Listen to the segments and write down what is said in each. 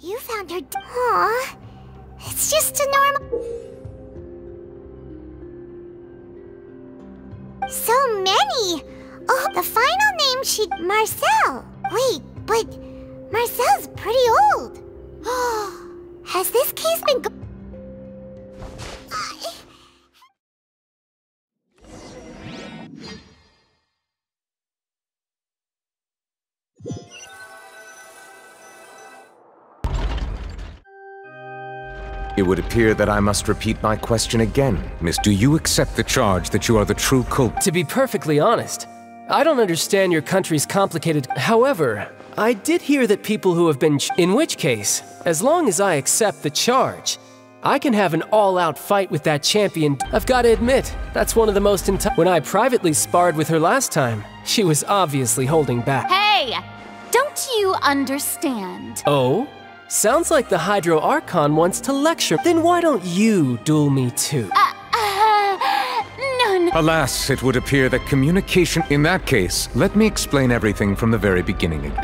You found her. Aw. It's just a normal. So many! Oh, the final name she. Marcel! Wait, but. Marcel's pretty old. Has this case been. It would appear that I must repeat my question again. Miss, do you accept the charge that you are the true cult? To be perfectly honest, I don't understand your country's complicated. However, I did hear that people who have been. ch- In which case, as long as I accept the charge, I can have an all out fight with that champion. I've got to admit, that's one of the most. Enti- when I privately sparred with her last time, she was obviously holding back. Hey! Don't you understand? Oh? Sounds like the Hydro Archon wants to lecture. Then why don't you duel me too? Uh, none. Alas, it would appear that communication. In that case, let me explain everything from the very beginning.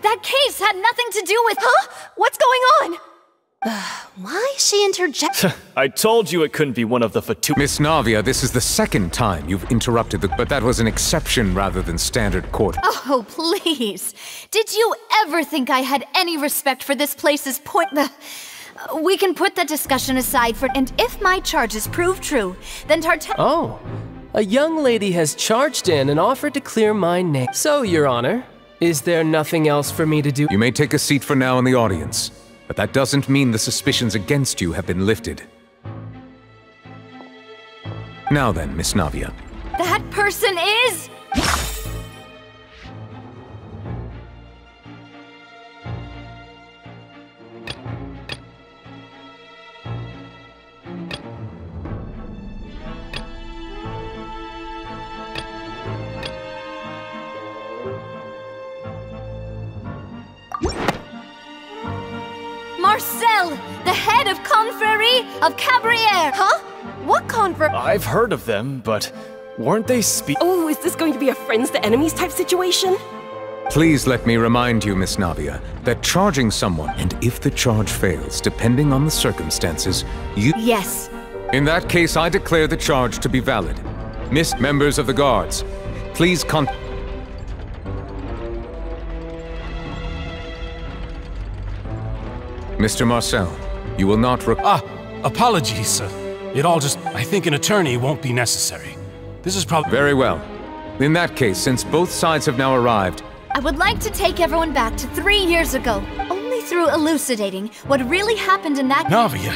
That case had nothing to do with. Huh? What's going on? Why is she interjecting? I told you it couldn't be one of the Fatu. Miss Navia, this is the second time you've interrupted the. But that was an exception rather than standard court. Oh, please. Did you ever think I had any respect for this place's point? The. Uh, we can put that discussion aside for. And if my charges prove true, then Tartan. Oh, a young lady has charged in and offered to clear my name. So, Your Honor, is there nothing else for me to do? You may take a seat for now in the audience, but that doesn't mean the suspicions against you have been lifted. Now then, Miss Navia, That person is. Marcel, the head of Confrérie of Cabrières. Huh? What Confrérie? I've heard of them, but weren't they spe- Oh, is this going to be a friends to enemies type situation? please let me remind you, Miss Navia, that charging someone, and if the charge fails, depending on the circumstances, you. Yes. In that case, I declare the charge to be valid. Miss members of the guards, please con. Mr. Marcel, you will not. Re- Ah, apologies, sir. It all just. I think an attorney won't be necessary. This is probably. Very well. In that case, since both sides have now arrived, I would like to take everyone back to three years ago. Only through elucidating what really happened in that. Navia,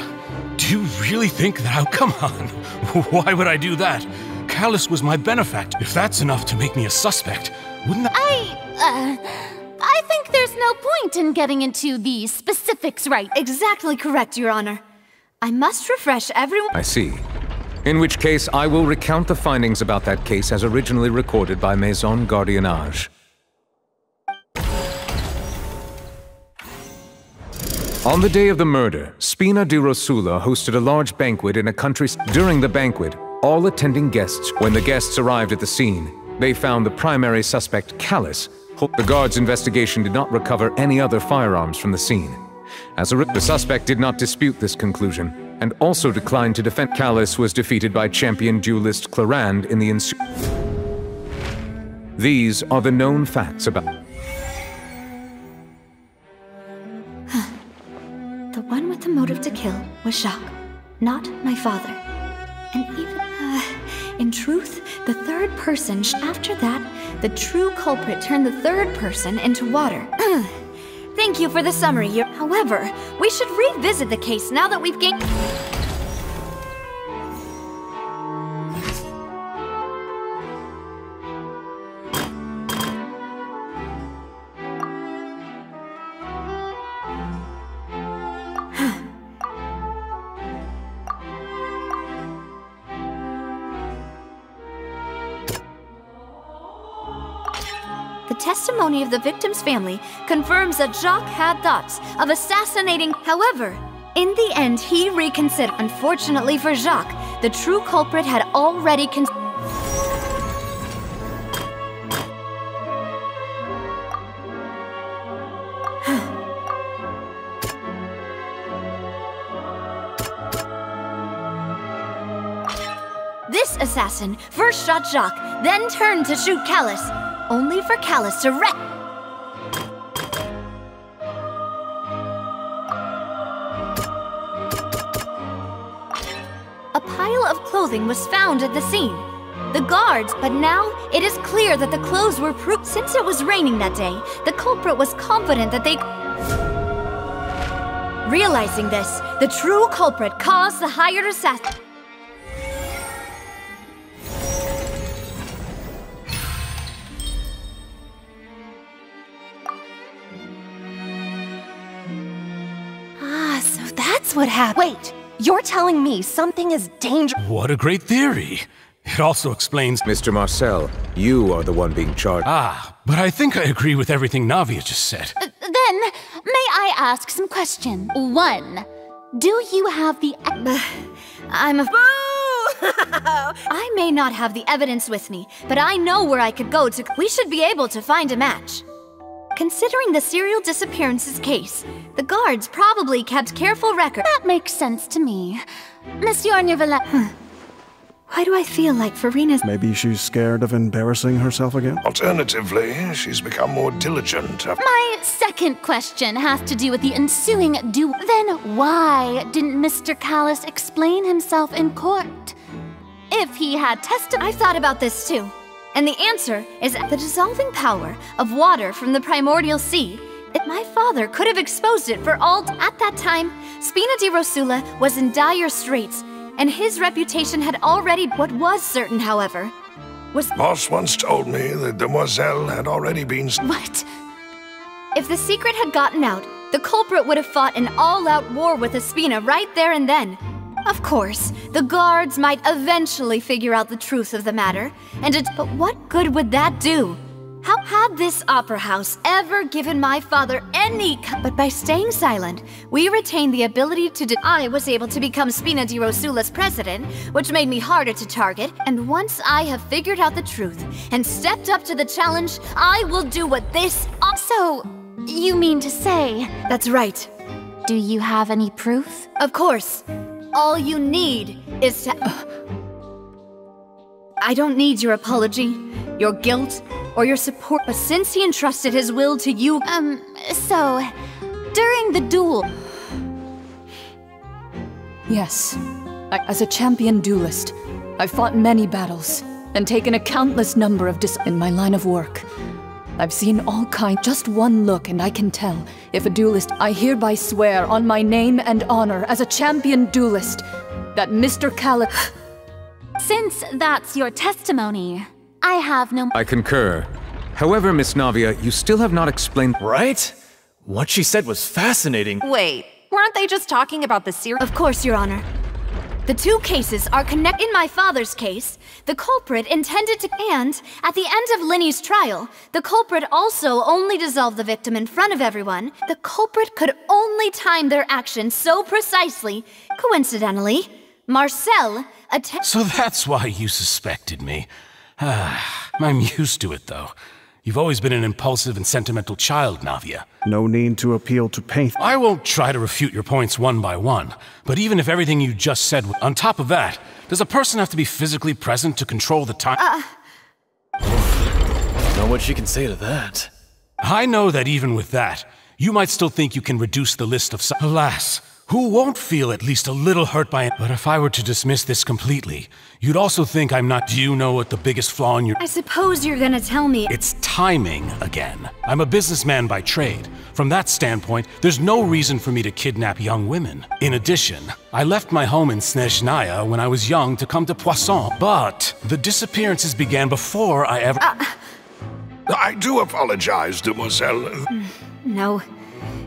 do you really think that I. Come on. Why would I do that? Callas was my benefactor. If that's enough to make me a suspect, wouldn't that. I. Uh, I think there's no point in getting into the specifics right. Exactly correct, Your Honor. I must refresh everyone. I see. In which case, I will recount the findings about that case as originally recorded by Maison Gardiennage. On the day of the murder, Spina di Rosula hosted a large banquet in a country. During the banquet, all attending guests, when the guests arrived at the scene, they found the primary suspect, Callas. The guards' investigation did not recover any other firearms from the scene. As a the suspect did not dispute this conclusion, and also declined to defend. Callas was defeated by champion duelist Clorinde in the ensuing. These are the known facts about. The one with the motive to kill was Jacques, not my father. And even, uh, in truth, the third person, after that, the true culprit turned the third person into water. Thank you for the summary. However, we should revisit the case now that we've gained. testimony of the victim's family confirms that Jacques had thoughts of assassinating. However, in the end, he reconsidered. Unfortunately for Jacques, the true culprit had already con- This assassin first shot Jacques, then turned to shoot Callas only for Callas to wreck. A pile of clothing was found at the scene. The guards, but now it is clear that the clothes were proof. Since it was raining that day, the culprit was confident that they. Realizing this, the true culprit caused the hired assassin. That's what happened. Wait, you're telling me something is dangerous? What a great theory. It also explains. Mr. Marcel, you are the one being charged. Ah, but I think I agree with everything Navia just said. Then, may I ask some questions? One, do you have the... I'm a. I may not have the evidence with me, but I know where I could go to. We should be able to find a match. Considering the serial disappearances case, the guards probably kept careful record. That makes sense to me. Monsieur Neuvillette... Hmm. Why do I feel like Furina's. Maybe she's scared of embarrassing herself again? Alternatively, she's become more diligent. My second question has to do with the ensuing du- Then why didn't Mr. Callas explain himself in court? If he had testified- I've thought about this too. And the answer is the dissolving power of water from the primordial sea. If my father could have exposed it for all. At that time, Spina di Rosula was in dire straits, and his reputation had already. What was certain, however, was Boss once told me that Demoiselle had already been. what? If the secret had gotten out, the culprit would have fought an all out war with Espina right there and then. Of course, the guards might eventually figure out the truth of the matter, and it. But what good would that do? How had this opera house ever given my father any. co- But by staying silent, we retained the ability to. De- I was able to become Spina di Rosula's president, which made me harder to target. And once I have figured out the truth and stepped up to the challenge, I will do what this. So, you mean to say, That's right. do you have any proof? Of course. All you need is to. I don't need your apology, your guilt, or your support, but since he entrusted his will to you. Um, so, during the duel, Yes. I, as a champion duelist, I've fought many battles and taken a countless number of dis in my line of work. I've seen all kind. Just one look, and I can tell if a duelist. I hereby swear on my name and honor as a champion duelist that Mr. Callas. since that's your testimony, I have no. I concur. However, Miss Navia, you still have not explained. Right? What she said was fascinating. Wait, weren't they just talking about the series? Of course, Your Honor. The two cases are connected. In my father's case, the culprit intended to. And at the end of Lyney's trial, the culprit also only dissolved the victim in front of everyone. The culprit could only time their actions so precisely. Coincidentally, Marcel atta- So that's why you suspected me. Ah, I'm used to it, though. You've always been an impulsive and sentimental child, Navia. No need to appeal to pain. I won't try to refute your points one by one, but even if everything you just said, on top of that, does a person have to be physically present to control the time? Know what she can say to that. I know that even with that, you might still think you can reduce the list of. Su- Alas, who won't feel at least a little hurt by it? But if I were to dismiss this completely, you'd also think I'm not. Do you know what the biggest flaw in your. I suppose you're gonna tell me. It's timing again. I'm a businessman by trade. From that standpoint, there's no reason for me to kidnap young women. In addition, I left my home in Snezhnaya when I was young to come to Poisson, but the disappearances began before I ever. Uh. I do apologize, Demoiselle. Mm, no,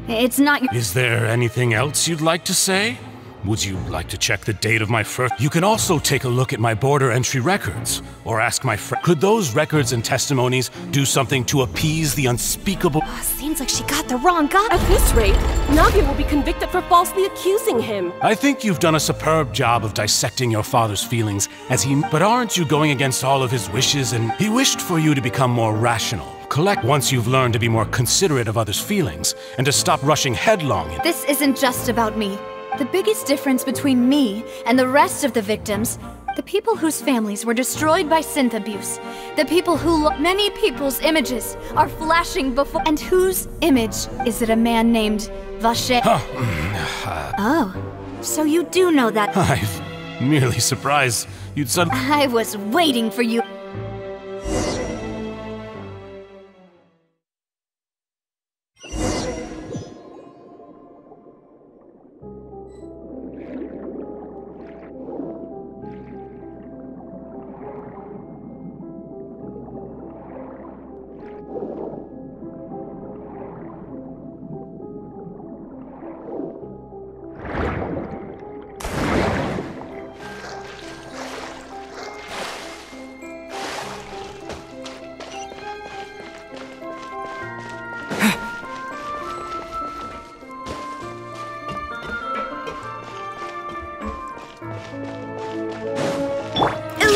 it's not your. Is there anything else you'd like to say? Would you like to check the date of my first? You can also take a look at my border entry records, or ask my friend. Could those records and testimonies do something to appease the unspeakable? Ah, seems like she got the wrong guy. At this rate, Navia will be convicted for falsely accusing him. I think you've done a superb job of dissecting your father's feelings as he. But aren't you going against all of his wishes? And he wished for you to become more rational. Collect once you've learned to be more considerate of others' feelings and to stop rushing headlong. In. This isn't just about me. The biggest difference between me and the rest of the victims The people whose families were destroyed by Sinthe abuse. The people who lo- many people's images are flashing before and whose image is it a man named Vache? Mm, uh, oh, so you do know that. I'm merely surprised you'd suddenly. I was waiting for you.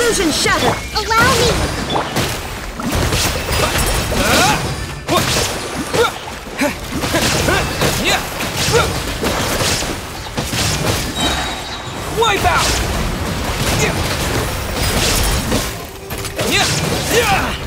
Illusion shattered! Allow me! Wipe out! Shine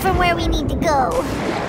from where we need to go.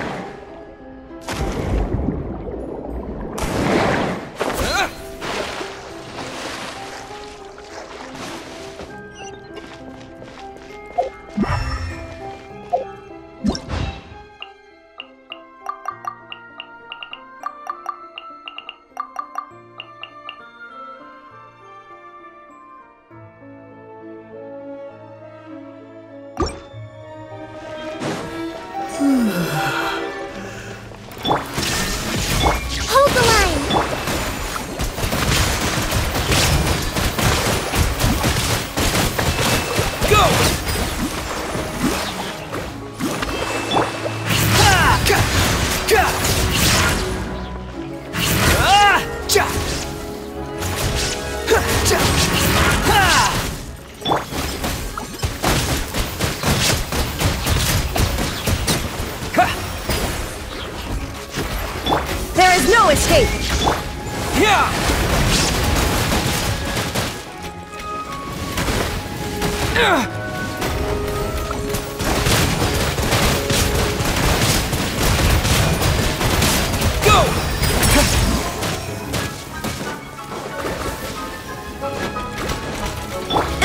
Escape! Yeah! Go!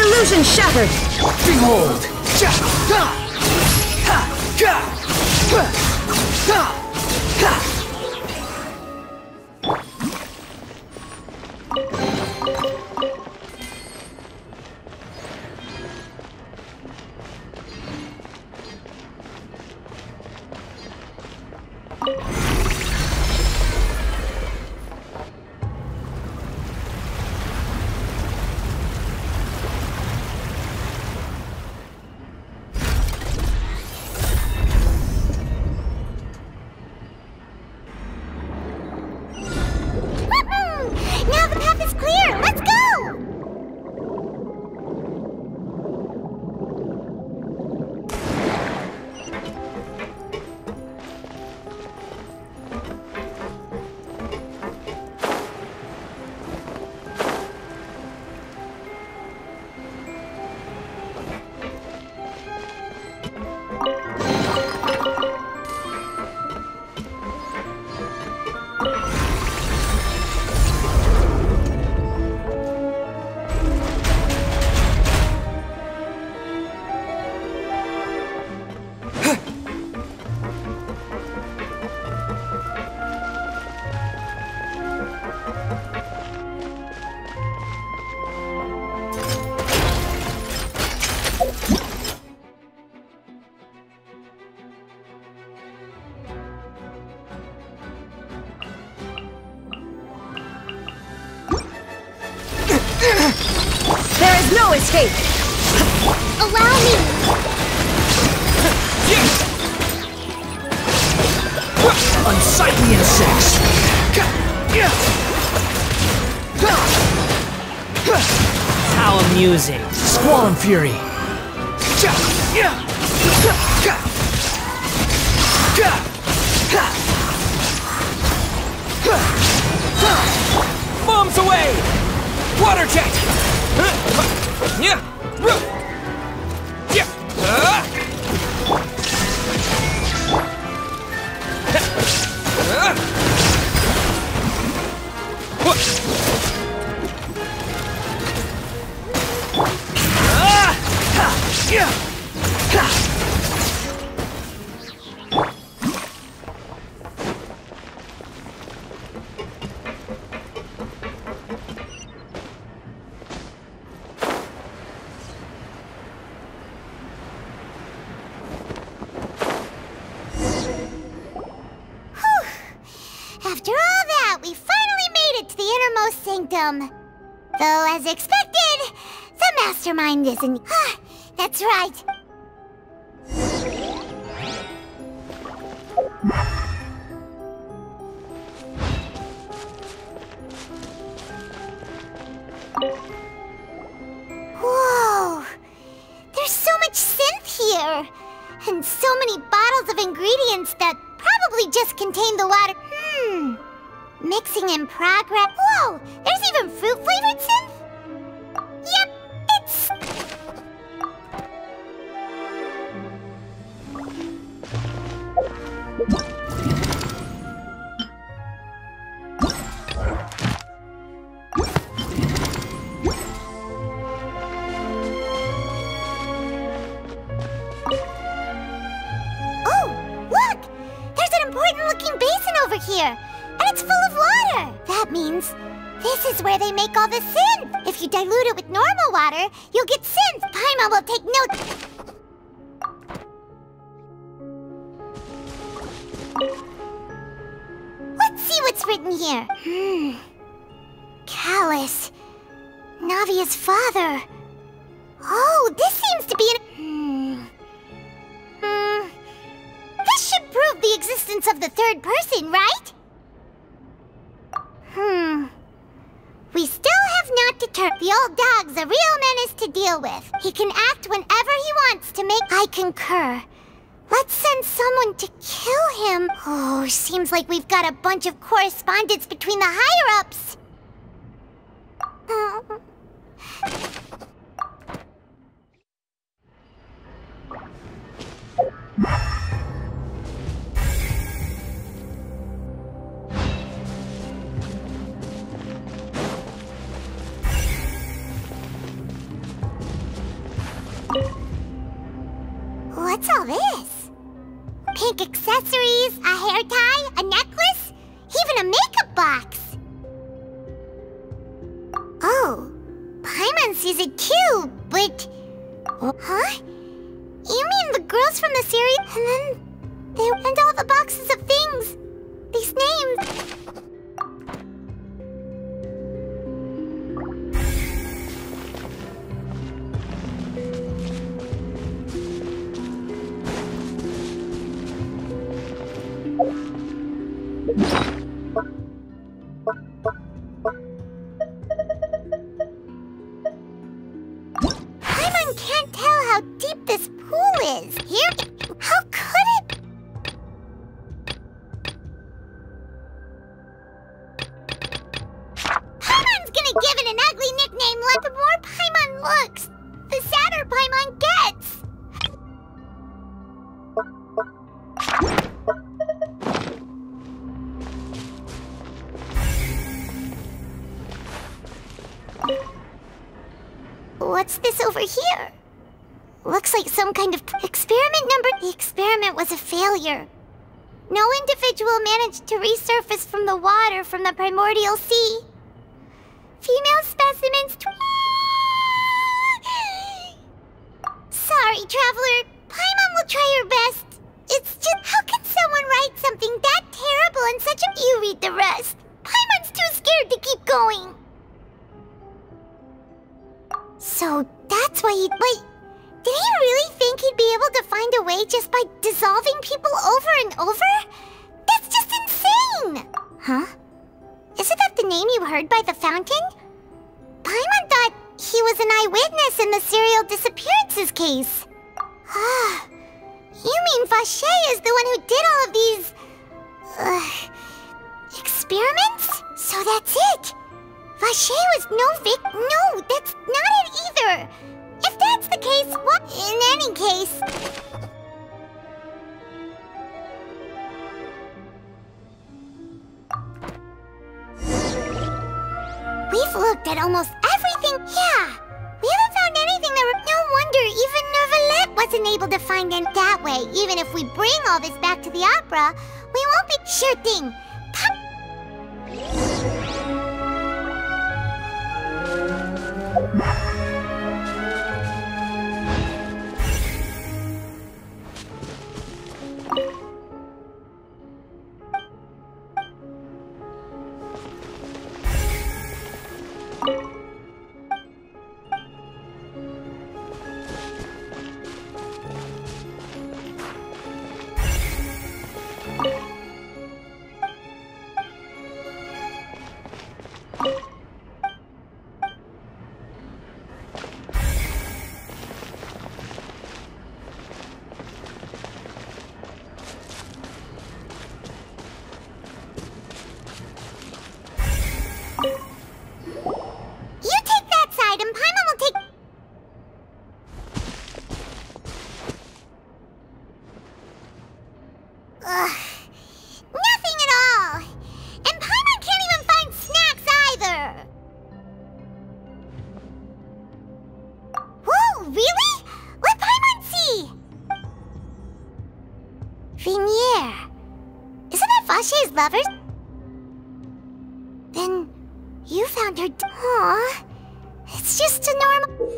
Illusion shattered! Behold! Ha! Ha! Ha! Ha! Ha! How amusing. Squall and Fury! Bombs away! Water jet! Yeah! After all that, we finally made it to the innermost sanctum. Though, as expected, the mastermind isn't. Ah, That's right. Oh, existence of the third person, right? Hmm. We still have not determined the old dog's a real menace to deal with. He can act whenever he wants to make. I concur. Let's send someone to kill him. Oh, seems like we've got a bunch of correspondence between the higher-ups. A hair tie, a necklace, even a makeup box. Oh, Paimon sees it too, but... Huh? You mean the girls from the series, and then they and all the boxes of things, these names. Paimon's gonna give it an ugly nickname. Like the more Paimon looks, the sadder Paimon gets. What's this over here? Looks like some kind of experiment number. The experiment was a failure. No individual managed to resurface from the water from the primordial sea. Female specimens. Sorry, traveler. Paimon will try her best. It's just how can someone write something that terrible in such a. You read the rest. Paimon's too scared to keep going. So that's why he. Wait, did he really think he'd be able to find a way just by dissolving people over and over? That's just insane! Huh? Isn't that the name you heard by the fountain? Paimon thought he was an eyewitness in the serial disappearances case. Ah, you mean Vache is the one who did all of these. Uh, experiments? So that's it! Vache was no vic. No, that's not it either. If that's the case, what? In any case. We've looked at almost everything. Yeah. We haven't found anything that. No wonder even Neuvillette wasn't able to find it that way. Even if we bring all this back to the opera, we won't be. Sure thing. That Vache's lover? Then you found her. Aw. It's just a normal.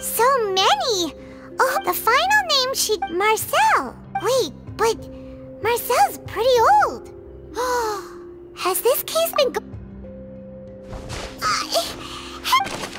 So many! Oh, the final name she. Marcel! Wait, but. Marcel's pretty old. Has this case been. Go- Uh,